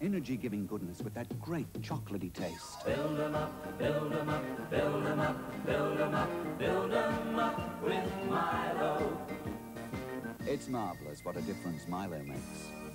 energy-giving goodness with that great chocolatey taste. Build 'em up, build 'em up, build 'em up, build 'em up, build 'em up with Milo. It's marvelous what a difference Milo makes.